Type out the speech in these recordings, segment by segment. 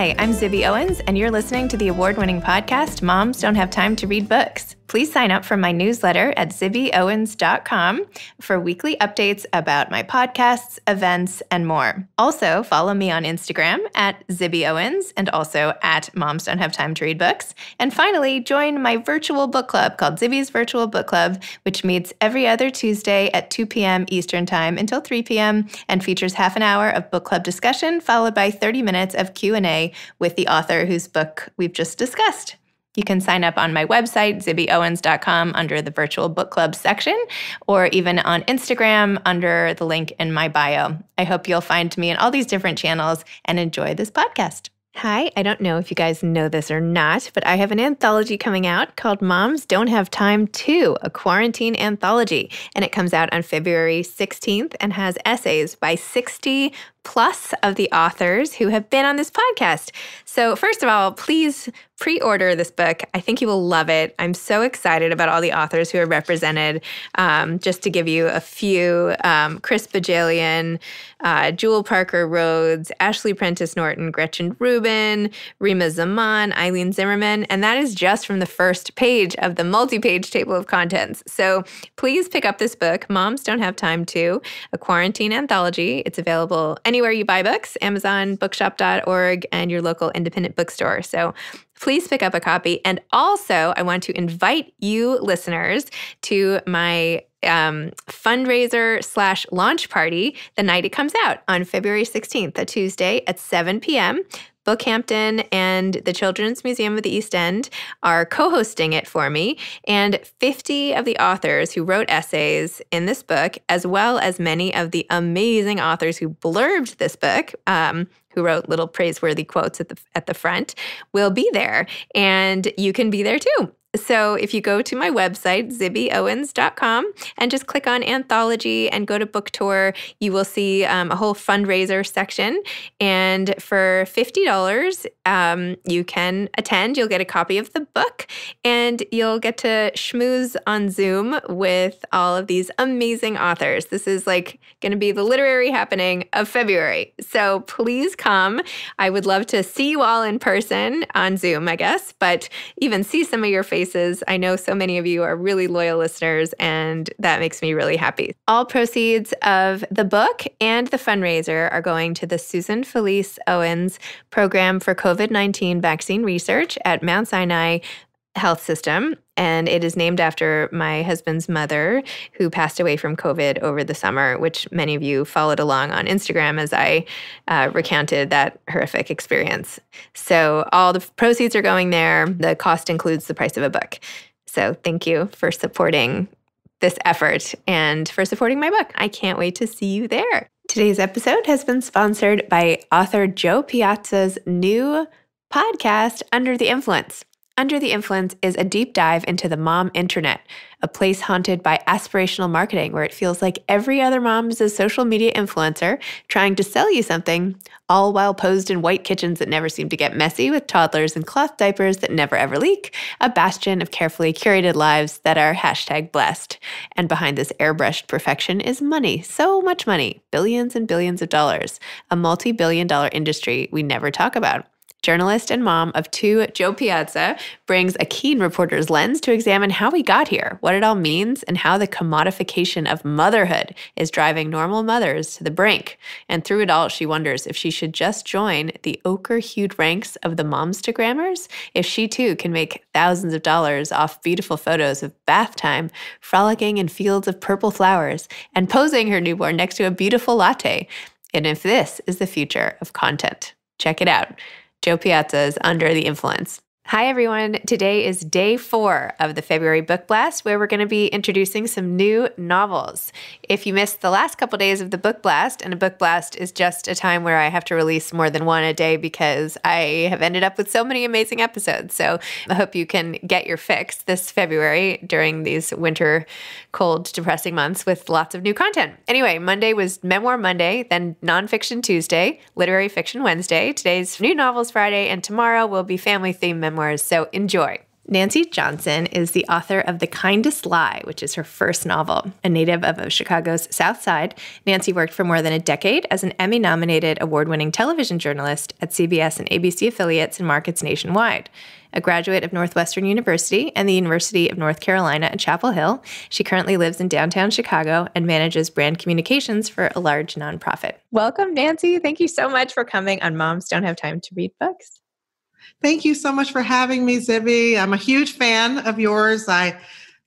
Hi, I'm Zibby Owens, and you're listening to the award winning podcast, Moms Don't Have Time to Read Books. Please sign up for my newsletter at zibbyowens.com for weekly updates about my podcasts, events, and more. Also, follow me on Instagram at zibbyowens and also at Moms Don't Have Time to Read Books. And finally, join my virtual book club called Zibby's Virtual Book Club, which meets every other Tuesday at 2 p.m. Eastern Time until 3 p.m. and features half an hour of book club discussion followed by 30 minutes of Q&A with the author whose book we've just discussed. You can sign up on my website, zibbyowens.com, under the virtual book club section, or even on Instagram under the link in my bio. I hope you'll find me in all these different channels and enjoy this podcast. Hi, I don't know if you guys know this or not, but I have an anthology coming out called Moms Don't Have Time To, a quarantine anthology. And it comes out on February 16th and has essays by 60 plus of the authors who have been on this podcast. So, first of all, please pre order this book. I think you will love it. I'm so excited about all the authors who are represented. Um, just to give you a few um, Chris Bohjalian, uh, Jewell Parker Rhodes, Ashley Prentice Norton, Gretchen Rubin, Rima Zaman, Eileen Zimmerman. And that is just from the first page of the multi page table of contents. So, please pick up this book, Moms Don't Have Time to, a quarantine anthology. It's available anywhere you buy books, Amazon, bookshop.org, and your local independent bookstore. So please pick up a copy. And also, I want to invite you listeners to my um, fundraiser slash launch party the night it comes out on February 16th, a Tuesday at 7 p.m. Bookhampton and the Children's Museum of the East End are co hosting it for me. And 50 of the authors who wrote essays in this book, as well as many of the amazing authors who blurbed this book, um, who wrote little praiseworthy quotes at the at the front will be there and you can be there too. So if you go to my website, zibbyowens.com, and just click on anthology and go to book tour, you will see um, a whole fundraiser section. And for $50, um, you can attend. You'll get a copy of the book and you'll get to schmooze on Zoom with all of these amazing authors. This is like going to be the literary happening of February. So please come. I would love to see you all in person on Zoom, I guess, but even see some of your faces I know so many of you are really loyal listeners, and that makes me really happy. All proceeds of the book and the fundraiser are going to the Susan Felice Owens Program for COVID 19 Vaccine Research at Mount Sinai health system and it is named after my husband's mother who passed away from covid over the summer which many of you followed along on instagram as i uh, recounted that horrific experience. So all the proceeds are going there. The cost includes the price of a book. So thank you for supporting this effort and for supporting my book. I can't wait to see you there. Today's episode has been sponsored by author Jo Piazza's new podcast under the influence under the Influence is a deep dive into the mom internet, a place haunted by aspirational marketing where it feels like every other mom is a social media influencer trying to sell you something, all while posed in white kitchens that never seem to get messy with toddlers and cloth diapers that never ever leak, a bastion of carefully curated lives that are hashtag blessed. And behind this airbrushed perfection is money, so much money, billions and billions of dollars, a multi billion dollar industry we never talk about journalist and mom of two, Jo Piazza, brings a keen reporter's lens to examine how we got here, what it all means, and how the commodification of motherhood is driving normal mothers to the brink. And through it all, she wonders if she should just join the ochre hued ranks of the momstagrammers, if she too can make thousands of dollars off beautiful photos of bath time, frolicking in fields of purple flowers, and posing her newborn next to a beautiful latte. And if this is the future of content, check it out. Jo Piazza's Under the Influence. Hi, everyone. Today is day four of the February Book Blast, where we're going to be introducing some new novels. If you missed the last couple days of the Book Blast, and a Book Blast is just a time where I have to release more than one a day because I have ended up with so many amazing episodes. So I hope you can get your fix this February during these winter, cold, depressing months with lots of new content. Anyway, Monday was Memoir Monday, then Nonfiction Tuesday, Literary Fiction Wednesday. Today's new novels Friday, and tomorrow will be family themed memoir memoirs, so enjoy. Nancy Johnson is the author of The Kindest Lie, which is her first novel. A native of Chicago's South Side, Nancy worked for more than a decade as an Emmy nominated award winning television journalist at CBS and ABC affiliates and markets nationwide. A graduate of Northwestern University and the University of North Carolina at Chapel Hill, she currently lives in downtown Chicago and manages brand communications for a large nonprofit. Welcome, Nancy. Thank you so much for coming on Moms Don't Have Time to Read Books. Thank you so much for having me, Zibby. I'm a huge fan of yours. I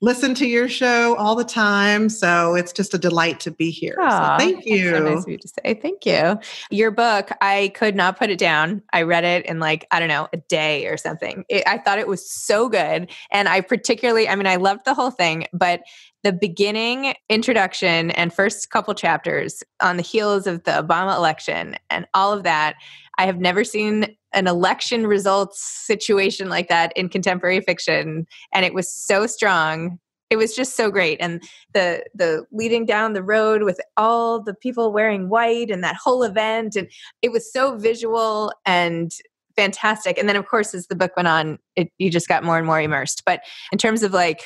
listen to your show all the time. So it's just a delight to be here. Aww, so thank you. So nice of you to say. Thank you. Your book, I could not put it down. I read it in like, I don't know, a day or something. It, I thought it was so good. And I particularly, I mean, I loved the whole thing, but the beginning introduction and first couple chapters on the heels of the Obama election and all of that, I have never seen an election results situation like that in contemporary fiction and it was so strong. It was just so great and the the leading down the road with all the people wearing white and that whole event and it was so visual and fantastic. And then of course as the book went on it, you just got more and more immersed. But in terms of like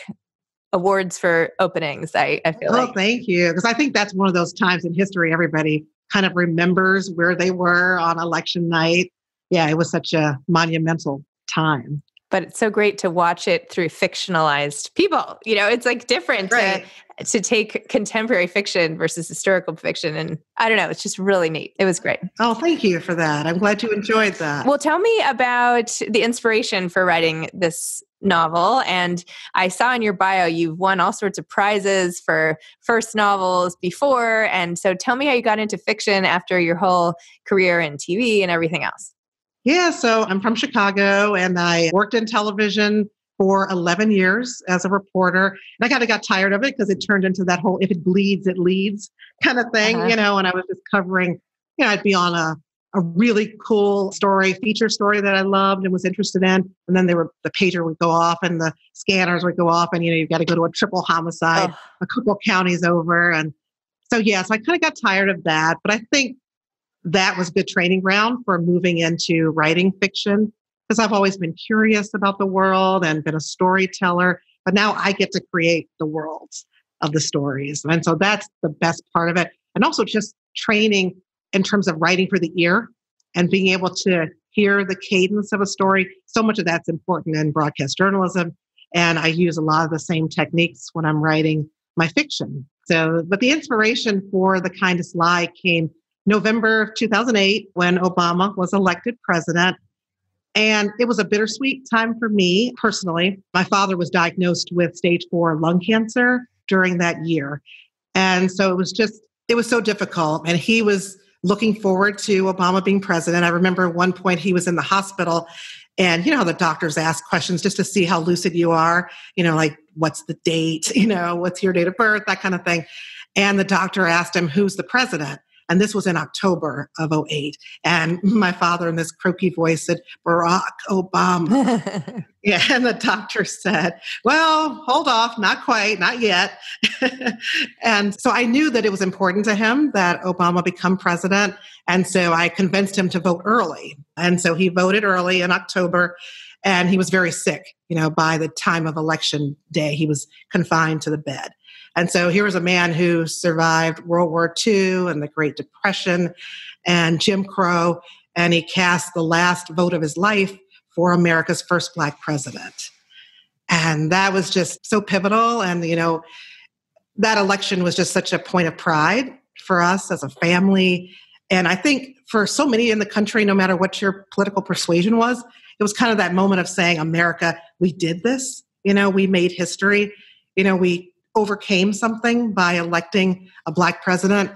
awards for openings i, I feel oh, like thank you because i think that's one of those times in history everybody kind of remembers where they were on election night yeah, it was such a monumental time. But it's so great to watch it through fictionalized people. You know, it's like different right. to, to take contemporary fiction versus historical fiction. And I don't know, it's just really neat. It was great. Oh, thank you for that. I'm glad you enjoyed that. Well, tell me about the inspiration for writing this novel. And I saw in your bio you've won all sorts of prizes for first novels before. And so tell me how you got into fiction after your whole career in TV and everything else. Yeah, so I'm from Chicago and I worked in television for 11 years as a reporter. And I kind of got tired of it because it turned into that whole if it bleeds, it leads kind of thing, uh-huh. you know, and I was just covering, you know, I'd be on a, a really cool story, feature story that I loved and was interested in. And then they were the pager would go off and the scanners would go off and you know, you've got to go to a triple homicide oh. a couple counties over. And so yeah, so I kind of got tired of that. But I think that was good training ground for moving into writing fiction because I've always been curious about the world and been a storyteller. But now I get to create the worlds of the stories. And so that's the best part of it. And also just training in terms of writing for the ear and being able to hear the cadence of a story. So much of that's important in broadcast journalism. And I use a lot of the same techniques when I'm writing my fiction. So, but the inspiration for The Kindest Lie came November of 2008 when Obama was elected president. And it was a bittersweet time for me personally. My father was diagnosed with stage four lung cancer during that year. And so it was just, it was so difficult. And he was looking forward to Obama being president. I remember one point he was in the hospital and you know how the doctors ask questions just to see how lucid you are, you know, like what's the date, you know, what's your date of birth, that kind of thing. And the doctor asked him, who's the president? And this was in October of 08. And my father in this croaky voice said, Barack Obama. yeah. And the doctor said, Well, hold off, not quite, not yet. and so I knew that it was important to him that Obama become president. And so I convinced him to vote early. And so he voted early in October and he was very sick you know by the time of election day he was confined to the bed and so here was a man who survived World War II and the Great Depression and Jim Crow, and he cast the last vote of his life for America's first Black president. And that was just so pivotal. And, you know, that election was just such a point of pride for us as a family. And I think for so many in the country, no matter what your political persuasion was, it was kind of that moment of saying, America, we did this. You know, we made history. You know, we overcame something by electing a black president.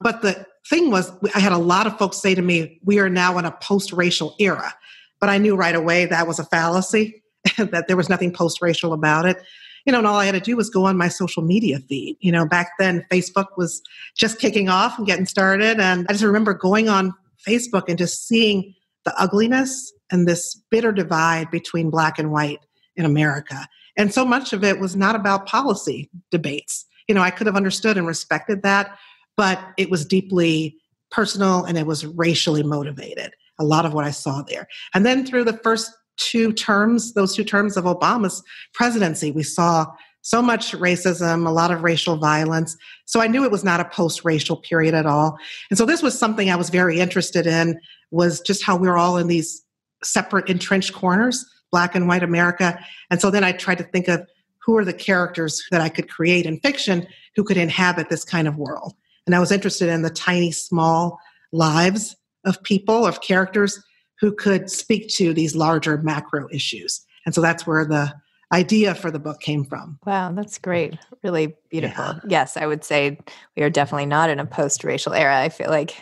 But the thing was, I had a lot of folks say to me, we are now in a post racial era. But I knew right away that was a fallacy, that there was nothing post racial about it. You know, and all I had to do was go on my social media feed. You know, back then Facebook was just kicking off and getting started. And I just remember going on Facebook and just seeing the ugliness and this bitter divide between black and white in America. And so much of it was not about policy debates. You know, I could have understood and respected that, but it was deeply personal and it was racially motivated. A lot of what I saw there. And then through the first two terms, those two terms of Obama's presidency. We saw so much racism, a lot of racial violence. So I knew it was not a post-racial period at all. And so this was something I was very interested in was just how we we're all in these separate entrenched corners, black and white America. And so then I tried to think of who are the characters that I could create in fiction who could inhabit this kind of world. And I was interested in the tiny, small lives of people, of characters who could speak to these larger macro issues. And so that's where the idea for the book came from. Wow, that's great. Really beautiful. Yeah. Yes, I would say we are definitely not in a post racial era. I feel like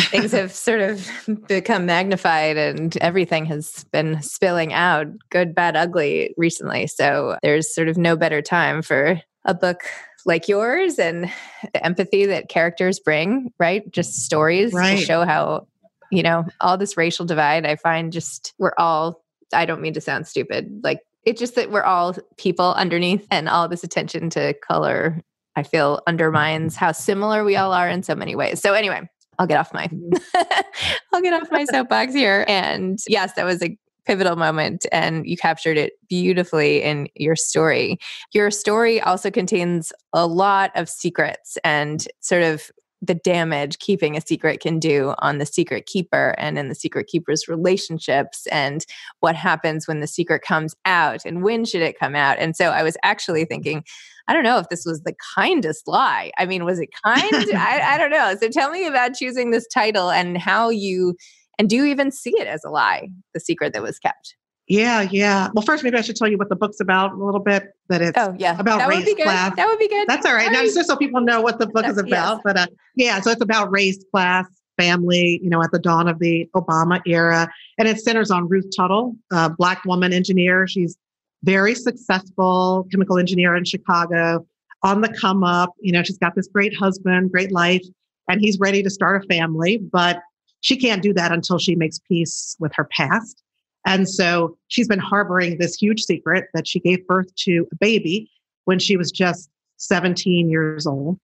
things have sort of become magnified and everything has been spilling out, good, bad, ugly recently. So there's sort of no better time for a book like yours and the empathy that characters bring, right? Just stories right. to show how, you know, all this racial divide, I find just we're all, I don't mean to sound stupid, like it's just that we're all people underneath and all this attention to color I feel undermines how similar we all are in so many ways. So anyway, I'll get off my mm-hmm. I'll get off my soapbox here. And yes, that was a pivotal moment and you captured it beautifully in your story. Your story also contains a lot of secrets and sort of the damage keeping a secret can do on the secret keeper and in the secret keeper's relationships and what happens when the secret comes out and when should it come out. And so I was actually thinking, I don't know if this was the kindest lie. I mean, was it kind? I, I don't know. So tell me about choosing this title and how you and do you even see it as a lie, the secret that was kept? Yeah, yeah. Well, first, maybe I should tell you what the book's about a little bit. That it's oh yeah about that race class. That would be good. That's all right. Now, just so people know what the book is about. Yes. But uh, yeah, so it's about race, class, family. You know, at the dawn of the Obama era, and it centers on Ruth Tuttle, a black woman engineer. She's very successful chemical engineer in Chicago, on the come up. You know, she's got this great husband, great life, and he's ready to start a family, but she can't do that until she makes peace with her past. And so she's been harboring this huge secret that she gave birth to a baby when she was just 17 years old.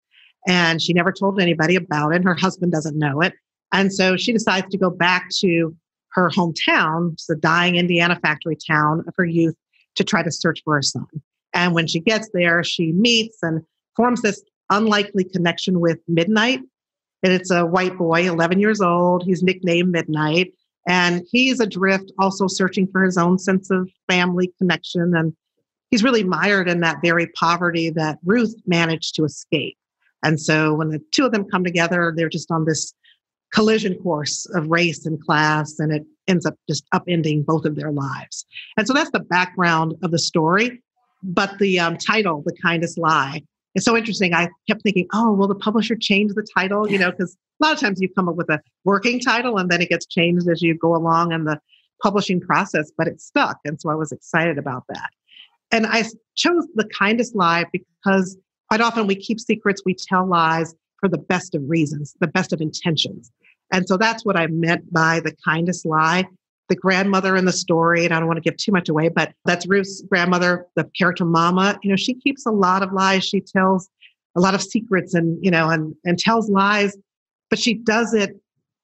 And she never told anybody about it. Her husband doesn't know it. And so she decides to go back to her hometown, the dying Indiana factory town of her youth, to try to search for her son. And when she gets there, she meets and forms this unlikely connection with Midnight. And it's a white boy, 11 years old. He's nicknamed Midnight. And he's adrift, also searching for his own sense of family connection. And he's really mired in that very poverty that Ruth managed to escape. And so when the two of them come together, they're just on this collision course of race and class, and it ends up just upending both of their lives. And so that's the background of the story. But the um, title, The Kindest Lie, is so interesting. I kept thinking, oh, will the publisher change the title? You know, because a lot of times you come up with a working title and then it gets changed as you go along in the publishing process, but it stuck. And so I was excited about that. And I chose The Kindest Lie because quite often we keep secrets, we tell lies for the best of reasons, the best of intentions. And so that's what I meant by the kindest lie. The grandmother in the story, and I don't want to give too much away, but that's Ruth's grandmother, the character Mama. You know, she keeps a lot of lies. She tells a lot of secrets and, you know, and, and tells lies, but she does it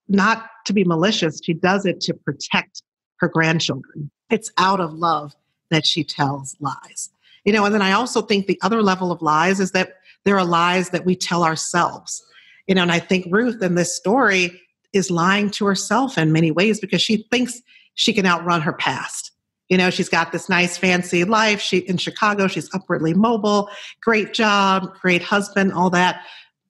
not to be malicious. She does it to protect her grandchildren. It's out of love that she tells lies. You know, and then I also think the other level of lies is that there are lies that we tell ourselves. You know, and I think Ruth in this story is lying to herself in many ways because she thinks she can outrun her past. You know, she's got this nice fancy life. She in Chicago, she's upwardly mobile, great job, great husband, all that.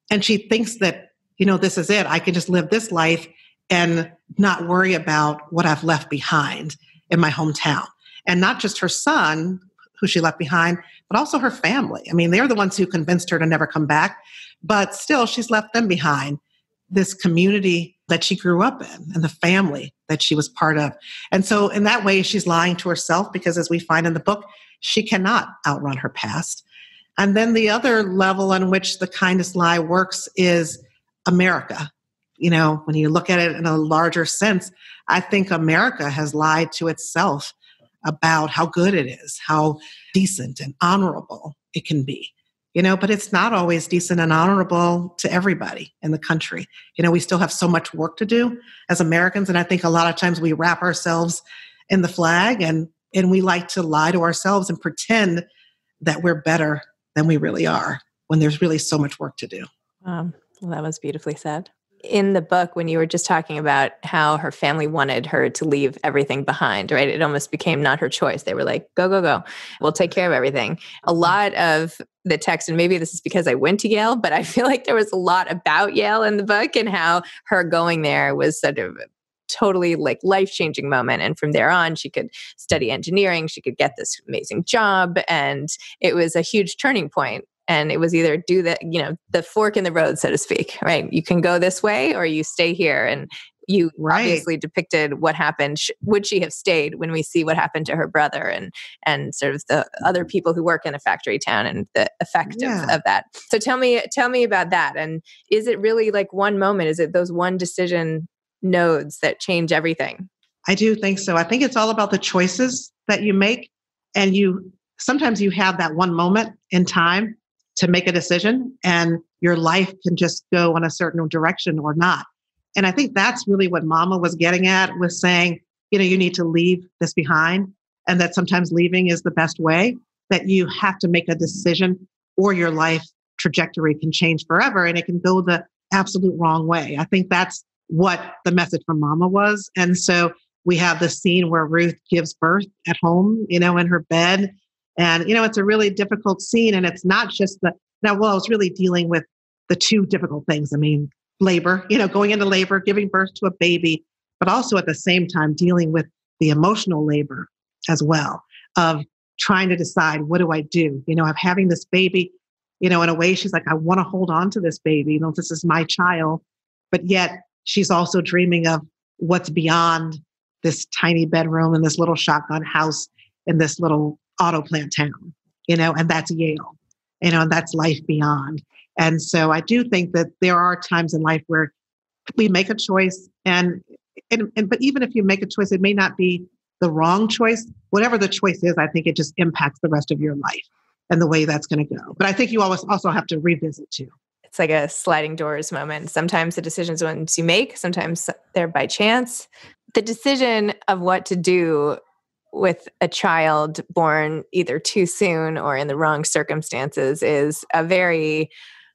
And she thinks that, you know, this is it. I can just live this life and not worry about what I've left behind in my hometown. And not just her son, who she left behind, but also her family. I mean, they're the ones who convinced her to never come back, but still, she's left them behind. This community that she grew up in and the family that she was part of. And so, in that way, she's lying to herself because, as we find in the book, she cannot outrun her past. And then the other level on which the kindest lie works is America. You know, when you look at it in a larger sense, I think America has lied to itself about how good it is, how decent and honorable it can be. You know, but it's not always decent and honorable to everybody in the country. You know, we still have so much work to do as Americans. And I think a lot of times we wrap ourselves in the flag and and we like to lie to ourselves and pretend that we're better than we really are when there's really so much work to do. Um, well, that was beautifully said in the book when you were just talking about how her family wanted her to leave everything behind, right? It almost became not her choice. They were like, go, go, go. We'll take care of everything. A lot of the text, and maybe this is because I went to Yale, but I feel like there was a lot about Yale in the book and how her going there was sort of totally like life changing moment. And from there on, she could study engineering, she could get this amazing job. And it was a huge turning point and it was either do the you know the fork in the road so to speak right? You can go this way or you stay here. And you right. obviously depicted what happened. Would she have stayed when we see what happened to her brother and and sort of the other people who work in a factory town and the effect yeah. of, of that? So tell me tell me about that. And is it really like one moment? Is it those one decision nodes that change everything? I do think so. I think it's all about the choices that you make. And you sometimes you have that one moment in time to make a decision and your life can just go in a certain direction or not. And I think that's really what mama was getting at was saying, you know, you need to leave this behind and that sometimes leaving is the best way, that you have to make a decision or your life trajectory can change forever and it can go the absolute wrong way. I think that's what the message from mama was. And so we have the scene where Ruth gives birth at home, you know, in her bed and, you know, it's a really difficult scene. And it's not just the, now, well, it's really dealing with the two difficult things. I mean, labor, you know, going into labor, giving birth to a baby, but also at the same time dealing with the emotional labor as well of trying to decide, what do I do? You know, of having this baby, you know, in a way, she's like, I want to hold on to this baby. You know, this is my child. But yet she's also dreaming of what's beyond this tiny bedroom and this little shotgun house in this little auto plant town, you know, and that's Yale, you know, and that's life beyond. And so I do think that there are times in life where we make a choice and, and, and but even if you make a choice, it may not be the wrong choice. Whatever the choice is, I think it just impacts the rest of your life and the way that's going to go. But I think you always also have to revisit too. It's like a sliding doors moment. Sometimes the decisions ones you make, sometimes they're by chance. The decision of what to do with a child born either too soon or in the wrong circumstances is a very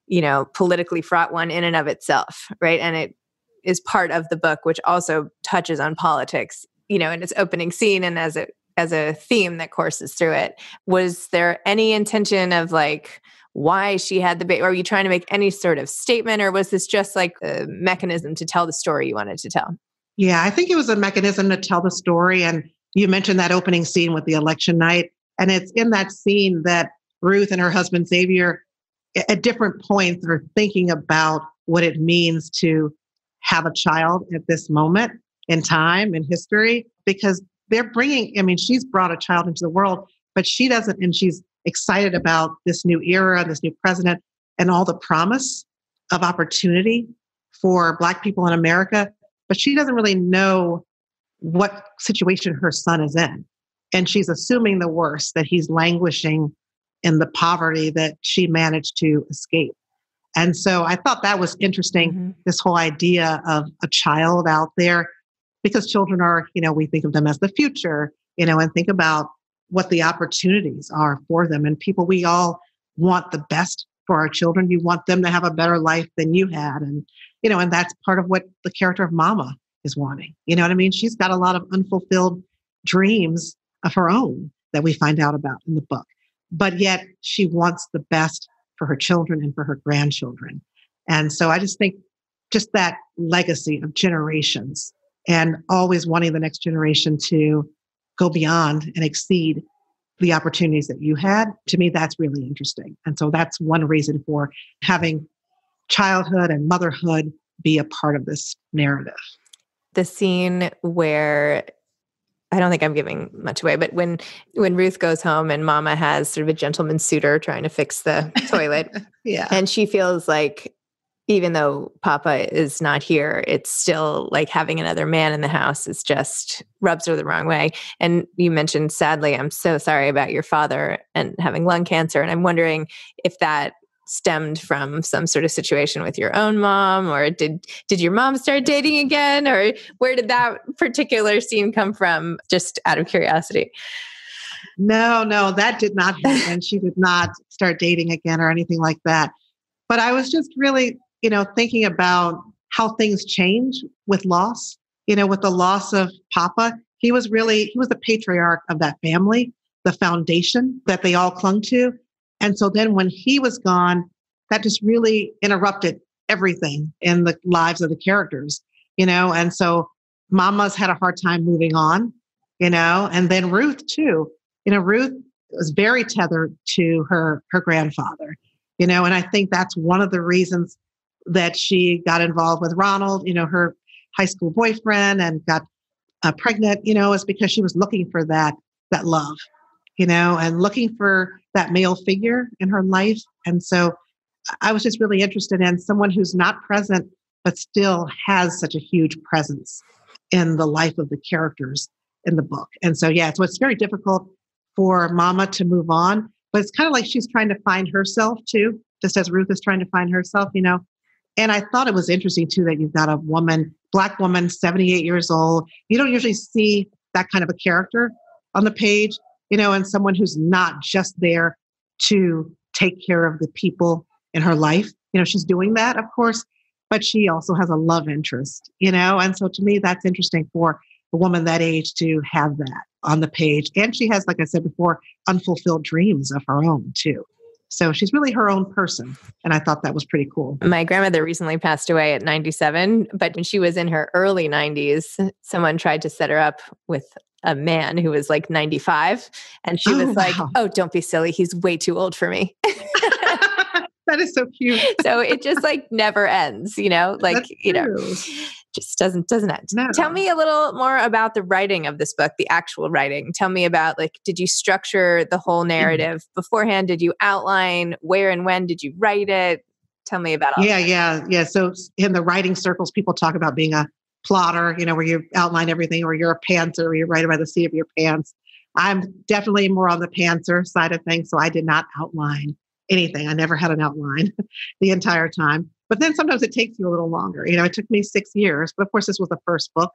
you know politically fraught one in and of itself right? And it is part of the book which also touches on politics you know in its opening scene and as a as a theme that courses through it. Was there any intention of like why she had the baby are you trying to make any sort of statement or was this just like a mechanism to tell the story you wanted to tell? Yeah i think it was a mechanism to tell the story and you mentioned that opening scene with the election night, and it's in that scene that Ruth and her husband Xavier, at different points, are thinking about what it means to have a child at this moment in time in history because they're bringing, I mean, she's brought a child into the world, but she doesn't, and she's excited about this new era, this new president, and all the promise of opportunity for Black people in America. But she doesn't really know what situation her son is in. And she's assuming the worst that he's languishing in the poverty that she managed to escape. And so I thought that was interesting, mm-hmm. this whole idea of a child out there, because children are, you know, we think of them as the future, you know, and think about what the opportunities are for them. And people, we all want the best for our children. You want them to have a better life than you had. And, you know, and that's part of what the character of Mama is wanting. You know what I mean? She's got a lot of unfulfilled dreams of her own that we find out about in the book. But yet she wants the best for her children and for her grandchildren. And so I just think just that legacy of generations and always wanting the next generation to go beyond and exceed the opportunities that you had, to me, that's really interesting. And so that's one reason for having childhood and motherhood be a part of this narrative the scene where I don't think I'm giving much away, but when when Ruth goes home and Mama has sort of a gentleman suitor trying to fix the toilet, yeah, and she feels like even though Papa is not here, it's still like having another man in the house is just rubs her the wrong way. And you mentioned, sadly, I'm so sorry about your father and having lung cancer, and I'm wondering if that stemmed from some sort of situation with your own mom or did did your mom start dating again or where did that particular scene come from? Just out of curiosity. No no that did not happen. She did not start dating again or anything like that. But i was just really you know thinking about how things change with loss you know with the loss of papa. He was really he was the patriarch of that family the foundation that they all clung to and so then when he was gone, that just really interrupted everything in the lives of the characters, you know? And so Mama's had a hard time moving on, you know, and then Ruth too. You know, Ruth was very tethered to her her grandfather, you know, and I think that's one of the reasons that she got involved with Ronald, you know, her high school boyfriend and got uh, pregnant, you know, is because she was looking for that that love, you know, and looking for that male figure in her life. And so I was just really interested in someone who's not present, but still has such a huge presence in the life of the characters in the book. And so, yeah, so it's very difficult for Mama to move on, but it's kind of like she's trying to find herself too, just as Ruth is trying to find herself, you know. And I thought it was interesting too that you've got a woman, black woman, 78 years old. You don't usually see that kind of a character on the page you know, and someone who's not just there to take care of the people in her life. You know, she's doing that, of course, but she also has a love interest, you know, and so to me, that's interesting for a woman that age to have that on the page. And she has, like I said before, unfulfilled dreams of her own, too. So she's really her own person. And I thought that was pretty cool. My grandmother recently passed away at 97, but when she was in her early 90s, someone tried to set her up with a man who was like 95 and she oh, was like wow. oh don't be silly he's way too old for me that is so cute so it just like never ends you know like That's you know just doesn't doesn't end no. tell me a little more about the writing of this book the actual writing tell me about like did you structure the whole mm-hmm. narrative mm-hmm. beforehand did you outline where and when did you write it tell me about yeah that. yeah yeah so in the writing circles people talk about being a plotter, you know, where you outline everything, or you're a pantser, or you write by the seat of your pants. I'm definitely more on the pantser side of things, so I did not outline anything. I never had an outline the entire time. But then sometimes it takes you a little longer. You know, it took me six years, but of course, this was the first book.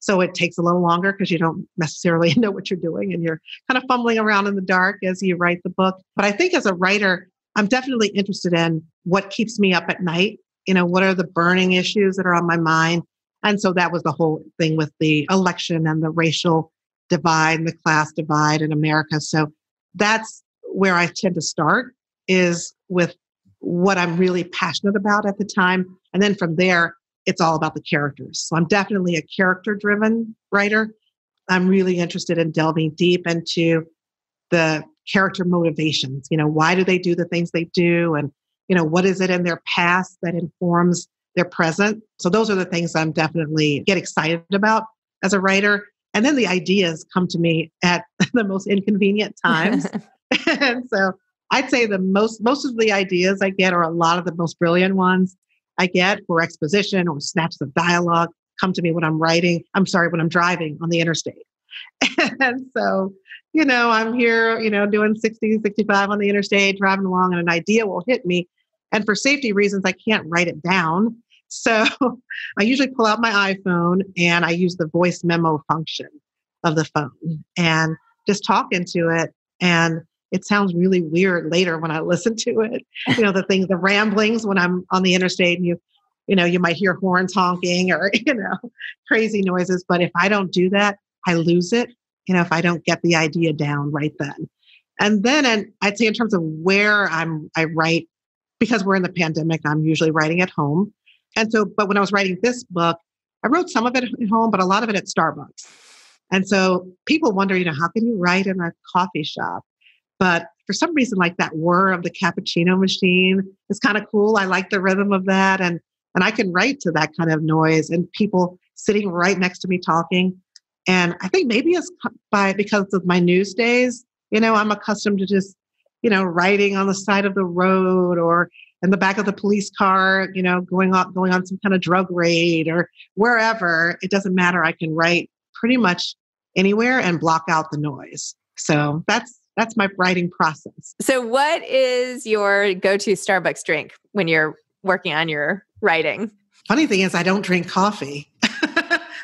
So it takes a little longer because you don't necessarily know what you're doing and you're kind of fumbling around in the dark as you write the book. But I think as a writer, I'm definitely interested in what keeps me up at night. You know, what are the burning issues that are on my mind? And so that was the whole thing with the election and the racial divide and the class divide in America. So that's where I tend to start is with what I'm really passionate about at the time. And then from there, it's all about the characters. So I'm definitely a character driven writer. I'm really interested in delving deep into the character motivations. You know, why do they do the things they do? And, you know, what is it in their past that informs they're present. So those are the things I'm definitely get excited about as a writer. And then the ideas come to me at the most inconvenient times. and so I'd say the most most of the ideas I get, or a lot of the most brilliant ones I get for exposition or snaps of dialogue, come to me when I'm writing. I'm sorry, when I'm driving on the interstate. and so, you know, I'm here, you know, doing 60, 65 on the interstate, driving along, and an idea will hit me. And for safety reasons, I can't write it down. So I usually pull out my iPhone and I use the voice memo function of the phone and just talk into it. And it sounds really weird later when I listen to it. You know, the things, the ramblings when I'm on the interstate and you, you know, you might hear horns honking or, you know, crazy noises. But if I don't do that, I lose it. You know, if I don't get the idea down right then. And then, and I'd say in terms of where I'm, I write, because we're in the pandemic, I'm usually writing at home. And so, but when I was writing this book, I wrote some of it at home, but a lot of it at Starbucks. And so people wonder, you know, how can you write in a coffee shop? But for some reason, like that whir of the cappuccino machine is kind of cool. I like the rhythm of that. And and I can write to that kind of noise and people sitting right next to me talking. And I think maybe it's by because of my news days, you know, I'm accustomed to just, you know, writing on the side of the road or in the back of the police car, you know, going on going on some kind of drug raid or wherever. It doesn't matter. I can write pretty much anywhere and block out the noise. So that's that's my writing process. So, what is your go to Starbucks drink when you're working on your writing? Funny thing is, I don't drink coffee.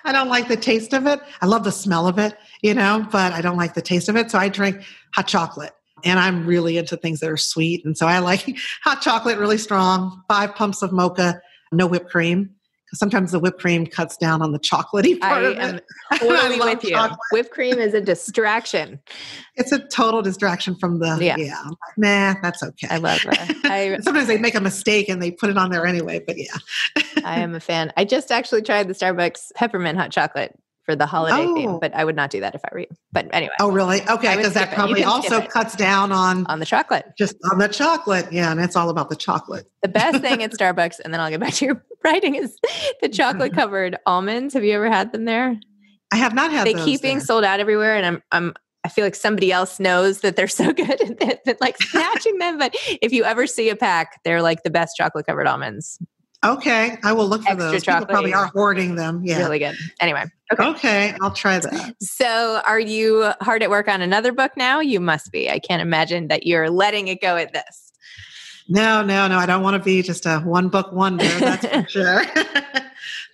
I don't like the taste of it. I love the smell of it, you know, but I don't like the taste of it. So I drink hot chocolate. And I'm really into things that are sweet. And so I like hot chocolate really strong, five pumps of mocha, no whipped cream Because sometimes the whipped cream cuts down on the chocolatey part I of it. Am totally with you. Chocolate. Whipped cream is a distraction. It's a total distraction from the yeah. yeah. Nah, that's okay. I love that. I, sometimes they make a mistake and they put it on there anyway, but yeah. I am a fan. I just actually tried the Starbucks peppermint hot chocolate for the holiday oh. theme, but I would not do that if I were you. But anyway. Oh, really? Okay, because that probably also cuts down on on the chocolate. Just on the chocolate, yeah, and it's all about the chocolate. The best thing at Starbucks, and then I'll get back to your writing, is the chocolate covered almonds. Have you ever had them there? I have not had. They keep being sold out everywhere, and I'm I'm I feel like somebody else knows that they're so good at, at like snatching them. But if you ever see a pack, they're like the best chocolate covered almonds. Okay, I will look for Extra those. Chocolate. People probably are hoarding them. Yeah, really good. Anyway, okay. okay, I'll try that. So, are you hard at work on another book now? You must be. I can't imagine that you're letting it go at this. No, no, no. I don't want to be just a one book wonder. That's for sure.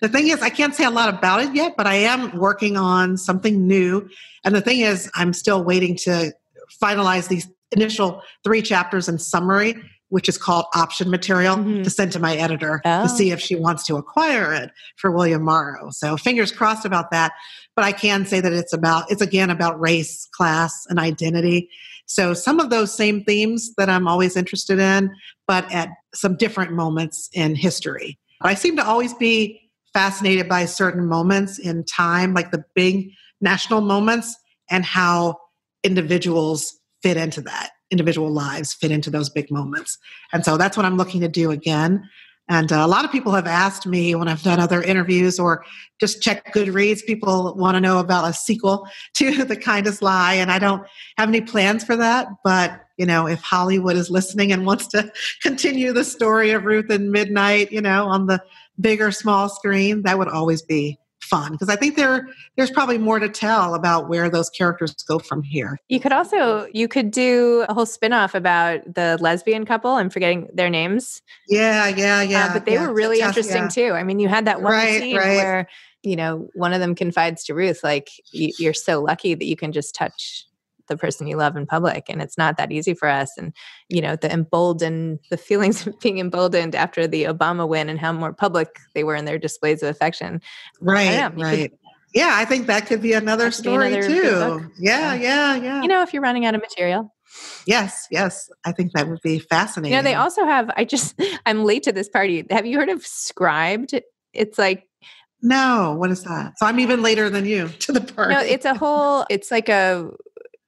the thing is, I can't say a lot about it yet, but I am working on something new. And the thing is, I'm still waiting to finalize these initial three chapters and summary which is called option material mm-hmm. to send to my editor oh. to see if she wants to acquire it for William Morrow. So fingers crossed about that. But I can say that it's about, it's again about race, class, and identity. So some of those same themes that I'm always interested in, but at some different moments in history. I seem to always be fascinated by certain moments in time, like the big national moments and how individuals fit into that individual lives fit into those big moments. And so that's what I'm looking to do again. And uh, a lot of people have asked me when I've done other interviews or just check Goodreads, people want to know about a sequel to The Kindest Lie. And I don't have any plans for that. But, you know, if Hollywood is listening and wants to continue the story of Ruth and Midnight, you know, on the big or small screen, that would always be fun because I think there there's probably more to tell about where those characters go from here. You could also you could do a whole spin-off about the lesbian couple. I'm forgetting their names. Yeah, yeah, yeah. Uh, but they yeah, were really interesting yeah. too. I mean, you had that one right, scene right. where you know one of them confides to Ruth like you're so lucky that you can just touch the person you love in public and it's not that easy for us and you know the emboldened the feelings of being emboldened after the obama win and how more public they were in their displays of affection right right could, yeah i think that could be another story be another too yeah, yeah yeah yeah you know if you're running out of material Yes, yes. I think that would be fascinating. You know, they also have, I just, I'm late to this party. Have you heard of Scribd? It's like, no, what is that? So I'm even later than you to the party. No, it's a whole, it's like a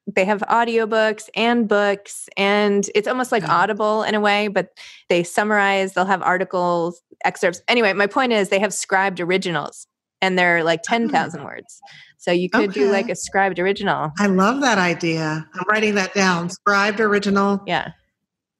they have audiobooks and books and it's almost like audible in a way but they summarize they'll have articles excerpts. Anyway my point is they have scribd originals and they're like 10,000 ah. words. So you could okay. do like a scribd original. I love that idea. I'm writing that down. Scribd original yeah.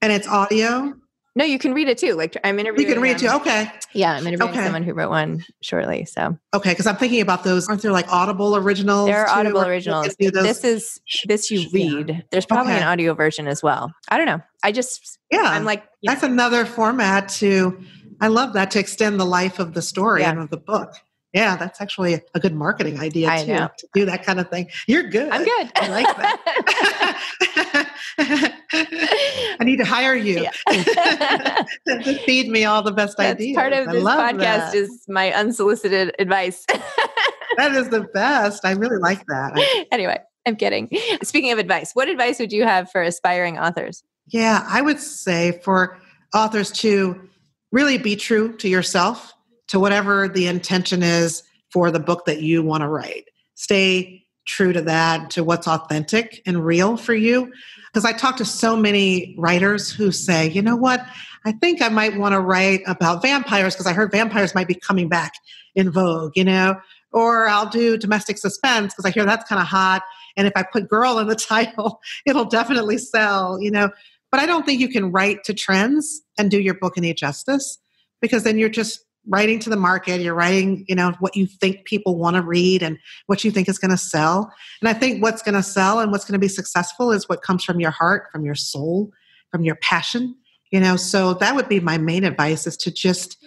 and it's audio no, you can read it too. Like I'm interviewing. You can read it too. Okay. Yeah, I'm interviewing okay. someone who wrote one shortly. So okay, because I'm thinking about those. Aren't there like Audible originals? There are too, Audible originals. This is this you read. Yeah. There's probably okay. an audio version as well. I don't know. I just yeah. I'm like that's know. another format to. I love that to extend the life of the story yeah. and of the book. Yeah, that's actually a good marketing idea I too know. to do that kind of thing. You're good. I'm good. I like that. I need to hire you yeah. to feed me all the best that's ideas. Part of I this podcast that. is my unsolicited advice. that is the best. I really like that. Anyway, I'm kidding. Speaking of advice, what advice would you have for aspiring authors? Yeah, I would say for authors to really be true to yourself to whatever the intention is for the book that you want to write. Stay true to that, to what's authentic and real for you. Because I talk to so many writers who say, you know what, I think I might want to write about vampires because I heard vampires might be coming back in vogue, you know, or I'll do domestic suspense because I hear that's kind of hot. And if I put girl in the title, it'll definitely sell, you know. But I don't think you can write to trends and do your book any justice because then you're just writing to the market, you're writing, you know, what you think people want to read and what you think is going to sell. And I think what's going to sell and what's going to be successful is what comes from your heart, from your soul, from your passion, you know. So that would be my main advice is to just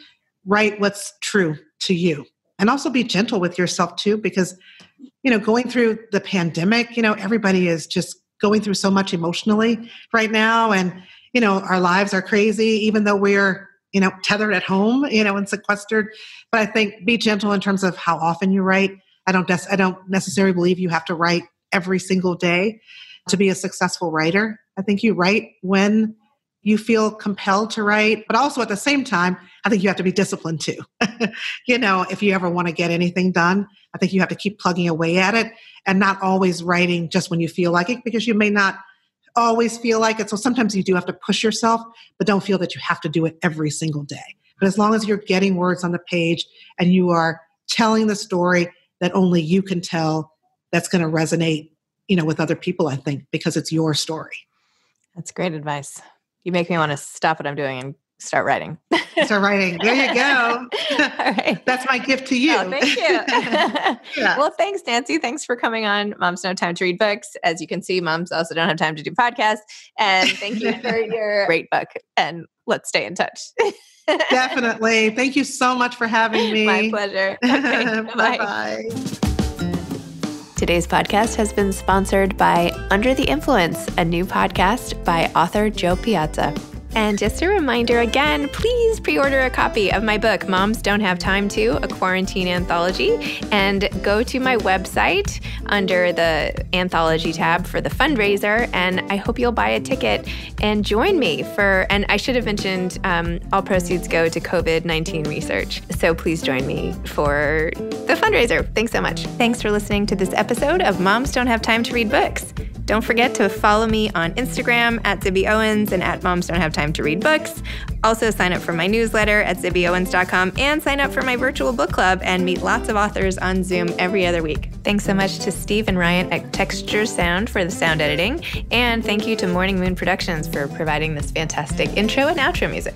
write what's true to you. And also be gentle with yourself too because you know, going through the pandemic, you know, everybody is just going through so much emotionally right now and you know, our lives are crazy even though we're you know, tethered at home, you know, and sequestered. But I think be gentle in terms of how often you write. I don't des- I don't necessarily believe you have to write every single day to be a successful writer. I think you write when you feel compelled to write, but also at the same time, I think you have to be disciplined too. you know, if you ever want to get anything done, I think you have to keep plugging away at it and not always writing just when you feel like it because you may not always feel like it. So sometimes you do have to push yourself, but don't feel that you have to do it every single day. But as long as you're getting words on the page and you are telling the story that only you can tell, that's going to resonate, you know, with other people, I think, because it's your story. That's great advice. You make me want to stop what I'm doing and start writing. start writing. There you go. All right. That's my gift to oh, you. Oh, thank you. yeah. Well, thanks, Nancy. Thanks for coming on Moms Don't Have Time to Read Books. As you can see, moms also don't have time to do podcasts. And thank you for your great book. And let's stay in touch. Definitely. Thank you so much for having me. My pleasure. Okay, bye bye. Today's podcast has been sponsored by Under the Influence, a new podcast by author Jo Piazza. And just a reminder again, please pre order a copy of my book, Moms Don't Have Time to, a quarantine anthology, and go to my website under the anthology tab for the fundraiser. And I hope you'll buy a ticket and join me for, and I should have mentioned um, all proceeds go to COVID 19 research. So please join me for the fundraiser. Thanks so much. Thanks for listening to this episode of Moms Don't Have Time to Read Books. Don't forget to follow me on Instagram at Zibby Owens and at Moms Don't Have Time to Read Books. Also, sign up for my newsletter at zibbyowens.com and sign up for my virtual book club and meet lots of authors on Zoom every other week. Thanks so much to Steve and Ryan at Texture Sound for the sound editing. And thank you to Morning Moon Productions for providing this fantastic intro and outro music.